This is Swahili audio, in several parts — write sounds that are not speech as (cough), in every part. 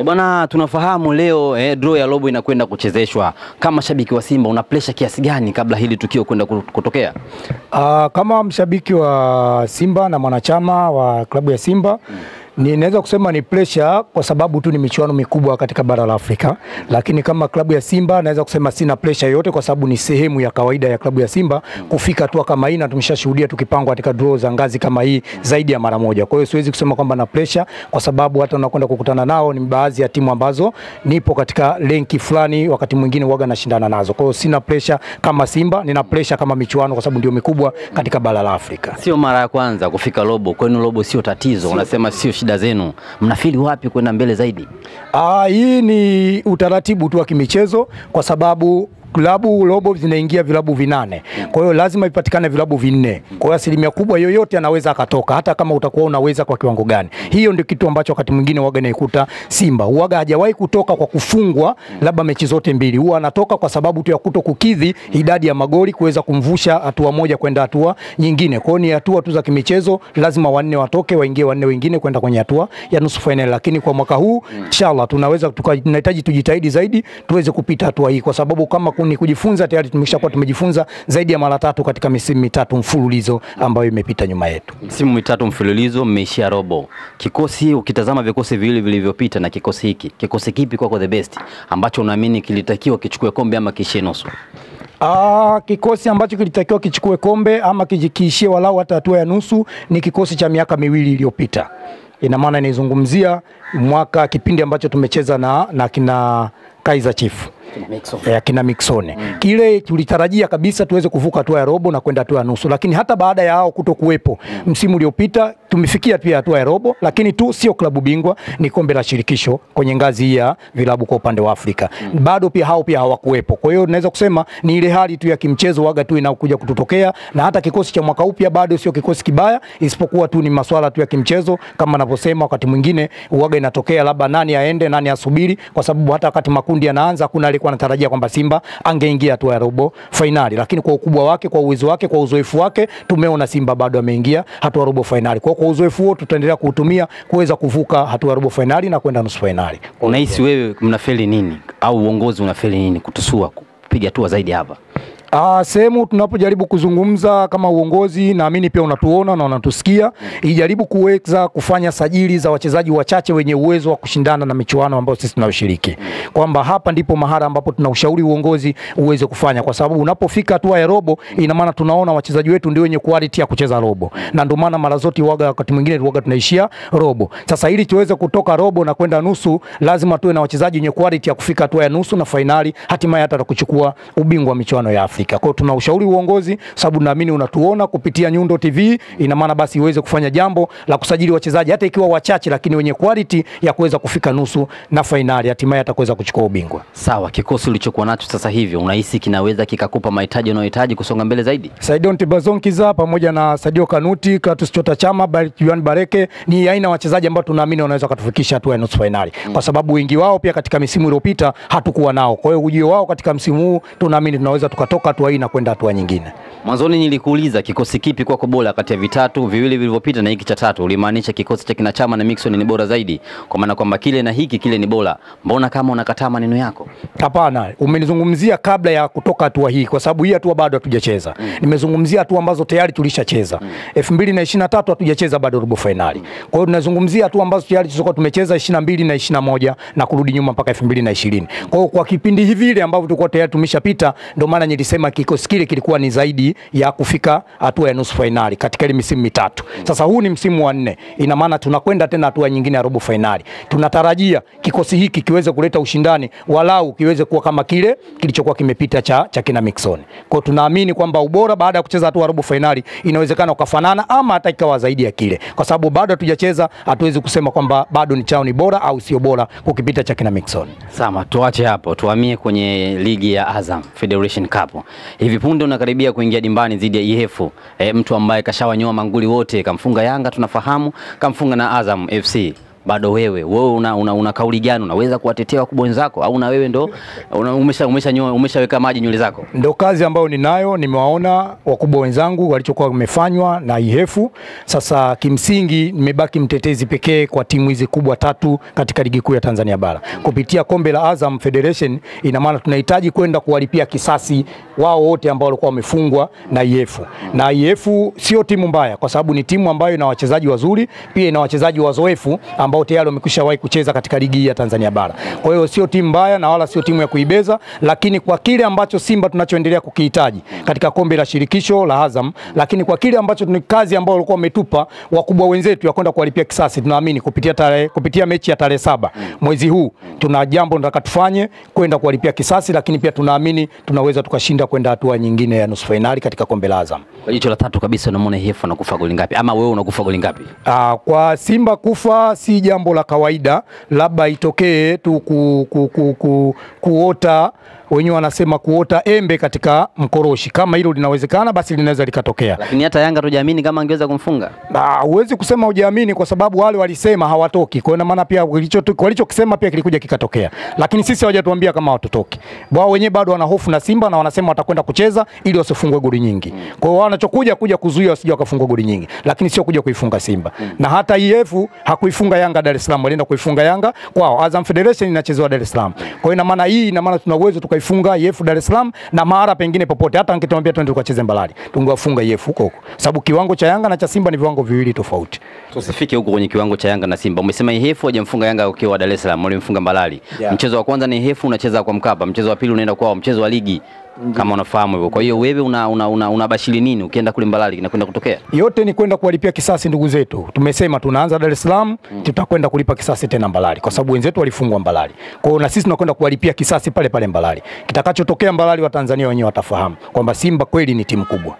E bwana, tunafahamu leo eh, draw ya robo inakwenda kuchezeshwa. Kama shabiki wa Simba una pressure kiasi gani kabla hili tukio kwenda kutokea? Uh, kama mshabiki wa Simba na mwanachama wa klabu ya Simba ninaweza kusema ni pressure kwa sababu tu ni michuano mikubwa katika bara la Afrika, lakini kama klabu ya Simba naweza kusema sina pressure yoyote, kwa sababu ni sehemu ya kawaida ya klabu ya Simba kufika hatua kama hii, na tumeshashuhudia tukipangwa katika draw za ngazi kama hii zaidi ya mara moja. Kwa hiyo siwezi kusema kwamba na pressure, kwa sababu hata unakwenda kukutana nao ni baadhi ya timu ambazo nipo katika lenki fulani, wakati mwingine waga nashindana nazo. Kwa hiyo sina pressure kama Simba, nina pressure kama michuano, kwa sababu ndio mikubwa katika bara la Afrika. Sio mara ya kwanza kufika robo, kwenu robo sio tatizo, unasema sio shida zenu, mnafili wapi kwenda mbele zaidi? Ah, hii ni utaratibu tu wa kimichezo kwa sababu klabu robo zinaingia vilabu vinane, kwa hiyo lazima ipatikane vilabu vinne. Kwa hiyo asilimia kubwa yoyote anaweza akatoka, hata kama utakuwa unaweza kwa kiwango gani. Hiyo ndio kitu ambacho wakati mwingine waga naikuta Simba huaga hajawahi kutoka kwa kufungwa labda mechi zote mbili, huwa anatoka kwa sababu tu ya kuto kukidhi idadi ya magoli kuweza kumvusha hatua moja kwenda hatua nyingine. Kwa hiyo ni hatua tu za kimichezo, lazima wanne watoke waingie wanne wengine kwenda kwenye hatua ya nusu fainali, lakini kwa mwaka huu inshallah tunaweza tunahitaji tujitahidi zaidi tuweze kupita hatua hii, kwa sababu kama ni kujifunza tayari tumeshakuwa tumejifunza zaidi ya mara tatu katika misimu mitatu mfululizo ambayo imepita nyuma yetu. Misimu mitatu mfululizo mmeishia robo. Kikosi ukitazama vikosi viwili vilivyopita na kikosi hiki, kikosi kipi kwako the best ambacho unaamini kilitakiwa kichukue kombe ama kiishie nusu? Aa, kikosi ambacho kilitakiwa kichukue kombe ama kiishie walau hata hatua ya nusu ni kikosi cha miaka miwili iliyopita. Ina maana inaizungumzia mwaka kipindi ambacho tumecheza na, na kina Kaizer Chiefs kina Mixone mm. Kile tulitarajia kabisa tuweze kuvuka hatua ya robo na kwenda hatua ya nusu, lakini hata baada ya hao kuto kuwepo mm. msimu uliopita tumefikia pia hatua ya robo, lakini tu sio klabu bingwa, ni kombe la shirikisho kwenye ngazi hii ya vilabu kwa upande wa Afrika mm. bado pia hao pia hawakuwepo. Kwa hiyo naweza kusema ni ile hali tu ya kimchezo waga tu inakuja kututokea, na hata kikosi cha mwaka upya bado sio kikosi kibaya, isipokuwa tu ni masuala tu ya kimchezo kama anavyosema, wakati mwingine waga inatokea labda nani aende nani asubiri, kwa sababu hata wakati makundi yanaanza kuna alikuwa anatarajia kwamba Simba angeingia hatua ya robo fainali, lakini kwa ukubwa wake, kwa uwezo wake, kwa uzoefu wake tumeona Simba bado ameingia hatua ya robo fainali. Kwa kwa uzoefu huo tutaendelea kuutumia kuweza kuvuka hatua ya robo fainali na kwenda nusu fainali. Unahisi wewe mnafeli nini au uongozi unafeli nini kutusua kupiga hatua zaidi hapa? Uh, sehemu tunapojaribu kuzungumza kama uongozi, naamini pia unatuona na unatusikia, ijaribu kuweza kufanya sajili za wachezaji wachache wenye uwezo wa kushindana na michuano ambayo sisi tunayoshiriki, kwamba hapa ndipo mahala ambapo tunaushauri uongozi uweze kufanya, kwa sababu unapofika hatua ya robo, ina maana tunaona wachezaji wetu ndio wenye quality ya kucheza robo, na ndio maana mara zote waga, wakati mwingine waga tunaishia robo. Sasa ili tuweze kutoka robo na kwenda nusu, lazima tuwe na wachezaji wenye quality ya kufika hatua ya nusu na fainali, hatimaye hata kuchukua ubingwa wa michuano ya Afrika. Kwa hiyo tuna ushauri uongozi, sababu naamini unatuona kupitia Nyundo TV, ina maana basi iweze kufanya jambo la kusajili wachezaji hata ikiwa wachache, lakini wenye quality ya kuweza kufika nusu na fainali, hatimaye hatakuweza kuchukua ubingwa. Sawa, kikosi ulichokuwa nacho sasa hivi unahisi kinaweza kikakupa mahitaji unayohitaji kusonga mbele zaidi? Saidon Tibazonkiza pamoja na Sadio Kanuti, Kratos Chota Chama, Juan Bareke ni aina ya wachezaji ambao tunaamini wanaweza kutufikisha hatua ya nusu fainali mm. kwa sababu wengi wao pia katika misimu iliyopita hatukuwa nao. Kwa hiyo ujio wao katika msimu huu tunaamini tunaweza tukatoka hatua hii na kwenda hatua nyingine. Mwanzoni nilikuuliza kikosi kipi kwako bora kati ya vitatu viwili vilivyopita na hiki cha tatu, ulimaanisha kikosi cha kina Chama na Mixon ni bora zaidi, kwa maana kwamba kile na hiki kile ni bora. Mbona kama unakataa maneno yako? Hapana, umenizungumzia kabla ya kutoka hatua hii, kwa sababu hii hatua bado hatujacheza. Mm. Nimezungumzia hatua ambazo tayari tulishacheza. 2023 hatujacheza bado robo finali. Kwa hiyo tunazungumzia hatua ambazo tayari tulikuwa tumecheza 22 na 21 na kurudi nyuma mpaka 2020. Kwa hiyo kwa kipindi hivi ile ambavyo tulikuwa tayari tumeshapita, ndio maana nilisema kikosi kile kilikuwa ni zaidi ya kufika hatua ya nusu fainali katika ile misimu mitatu. Sasa huu ni msimu wa nne, ina maana tunakwenda tena hatua nyingine ya robo fainali. Tunatarajia kikosi hiki kiweze kuleta ushindani, walau kiweze kuwa kama kile kilichokuwa kimepita cha, cha kina Mixon. Kwa tunaamini kwamba ubora baada ya kucheza hatua robo fainali inawezekana ukafanana ama hata ikawa zaidi ya kile, kwa sababu bado hatujacheza, hatuwezi kusema kwamba bado ni chao ni bora au sio bora kukipita cha kina Mixon. Sawa, tuache hapo, tuhamie kwenye ligi ya Azam Federation Cup. Hivi punde unakaribia kuingia dimbani dhidi ya EF e, mtu ambaye kashawanyoa manguli wote, kamfunga Yanga tunafahamu, kamfunga na Azam FC. Bado wewe wewe una, una, una kauli gani? Unaweza kuwatetea wakubwa wenzako au na wewe ndo umesha, umesha, umeshaweka maji nywele zako? Ndo kazi ambayo ninayo. Nimewaona wakubwa wenzangu walichokuwa wamefanywa na ihefu Sasa kimsingi nimebaki mtetezi pekee kwa timu hizi kubwa tatu katika ligi kuu ya Tanzania bara kupitia kombe la Azam Federation. Ina maana tunahitaji kwenda kuwalipia kisasi wao wote ambao walikuwa wamefungwa na ihefu na ihefu sio timu mbaya, kwa sababu ni timu ambayo ina wachezaji wazuri, pia ina wachezaji wazoefu ambao tayari wamekwisha wahi kucheza katika ligi hii ya Tanzania bara. Kwa hiyo sio timu mbaya na wala sio timu ya kuibeza, lakini kwa kile ambacho Simba tunachoendelea kukihitaji katika kombe la shirikisho la Azam, lakini kwa kile ambacho ni kazi ambayo walikuwa wametupa wakubwa wenzetu ya kwenda kuwalipia kisasi, tunaamini kupitia tarehe kupitia mechi ya tarehe saba mwezi huu tuna jambo nataka tufanye kwenda kuwalipia kisasi, lakini pia tunaamini tunaweza tukashinda kwenda hatua nyingine ya nusu fainali katika kombe la Azam. Kwa jicho la tatu kabisa, unamwona IHF anakufa goli ngapi, ama wewe unakufa goli ngapi? Ah, kwa Simba kufa si jambo la kawaida, labda itokee tu ku, ku, ku, ku, kuota wenyewe wanasema kuota embe katika mkoroshi. Kama hilo linawezekana, basi linaweza likatokea. Lakini hata Yanga tujaamini kama angeweza kumfunga. Na huwezi kusema hujaamini kwa sababu wale walisema hawatoki. Kwa hiyo maana pia walichokisema pia kilikuja kikatokea, lakini sisi hawajatuambia kama hawatotoki. Wao wenyewe bado wana hofu na Simba na wanasema watakwenda kucheza ili wasifungwe goli nyingi. Kwa hiyo wanachokuja kuja kuzuia wasije wakafungwa goli nyingi, lakini sio kuja kuifunga Simba. Na hata IF hakuifunga Yanga Dar es Salaam, walienda kuifunga Yanga kwao. Azam Federation inachezewa Dar es Salaam. Kwa hiyo ina maana hii ina maana tuna uwezo tukaifunga IF Dar es Salaam na mara pengine popote, hata angetuambia twende tukacheze Mbalali, tungewafunga IF huko huko, sababu kiwango cha Yanga na cha Simba ni viwango viwili tofauti. Tusifike huko kwenye kiwango cha Yanga na Simba. Umesema IHF hajamfunga Yanga ukiwa Dar es Salaam, walimfunga Mbalali. Yeah. Mchezo wa kwanza ni IHF unacheza kwa Mkapa, mchezo wa pili unaenda kwao, mchezo wa ligi kama unafahamu hivyo. Kwa hiyo wewe una, una, una, una nini ukienda kule Mbalali kinakwenda kutokea? yote ni kwenda kuwalipia kisasi ndugu zetu. Tumesema tunaanza Dar es Salaam, tutakwenda kulipa kisasi tena Mbalali, kwa sababu wenzetu walifungwa Mbalali. Kwa hiyo na sisi tunakwenda kuwalipia kisasi pale pale Mbalali. Kitakachotokea Mbalali, wa Tanzania wenyewe watafahamu kwamba Simba kweli ni timu kubwa.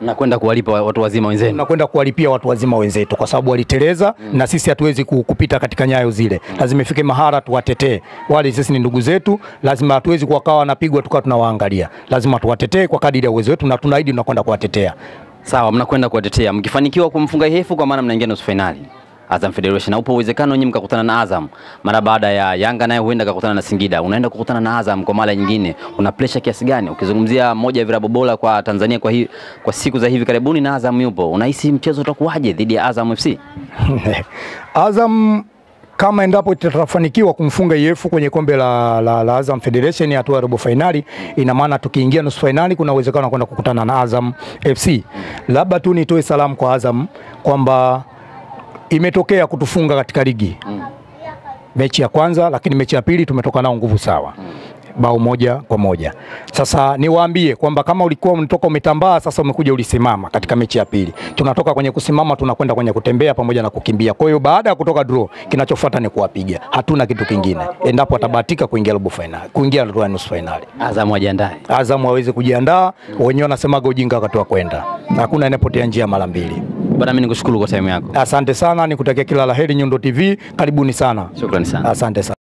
Nakwenda kuwalipa watu wazima wenzenu. nakwenda kuwalipia watu wazima wenzetu, kwa sababu waliteleza mm. na sisi hatuwezi kupita katika nyayo zile. mm. Lazima ifike mahara tuwatetee wale, sisi ni ndugu zetu, lazima hatuwezi kuwakawa wanapigwa tukawa tunawaangalia. Lazima tuwatetee kwa kadiri ya uwezo wetu, na tunaahidi tunakwenda kuwatetea. Sawa, mnakwenda kuwatetea. Mkifanikiwa kumfunga Hefu, kwa maana mnaingia nusu fainali. Azam Federation. Upo uwezekano nyinyi mkakutana na Azam mara baada ya Yanga naye huenda kakutana na Singida. Unaenda kukutana na Azam kwa mara nyingine. Una pressure kiasi gani? Ukizungumzia moja ya vilabu bora kwa Tanzania kwa, hi, kwa siku za hivi karibuni na Azam yupo. Unahisi mchezo utakuwaje dhidi ya Azam FC? (laughs) Azam kama endapo tutafanikiwa kumfunga IF kwenye kombe la, la, la Azam Federation hatua ya robo fainali, ina maana tukiingia nusu fainali kuna uwezekano wa kwenda kukutana na Azam FC. Labda tu nitoe salamu kwa Azam kwamba imetokea kutufunga katika ligi mm. mechi ya kwanza, lakini mechi ya pili tumetoka nao nguvu sawa mm bao moja kwa moja. Sasa niwaambie kwamba kama ulikuwa unatoka umetambaa, sasa umekuja ulisimama katika mechi ya pili. Tunatoka kwenye kusimama tunakwenda kwenye kutembea pamoja na kukimbia. Kwa hiyo baada ya kutoka draw, kinachofuata ni kuwapiga. Hatuna kitu kingine, endapo atabahatika kuingia robo finali, kuingia hatua nusu finali. Azam wajiandae. Azam waweze kujiandaa, wenyewe wanasemaga ujinga wakati wa kwenda, hakuna anayepotea njia mara mbili. Bwana, mimi nikushukuru kwa time yako. Asante sana, nikutakia kila la heri. Nyundo TV, karibuni sana, Shukrani sana. asante sana.